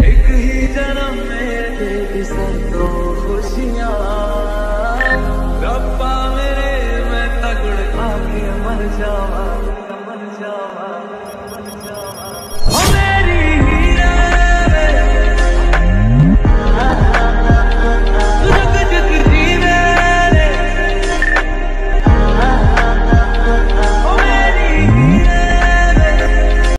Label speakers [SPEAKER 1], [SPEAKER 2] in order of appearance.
[SPEAKER 1] एक ही। जन्म में दे किसे तो खुशियाँ मेरे मैं तगड़ आके मर जावा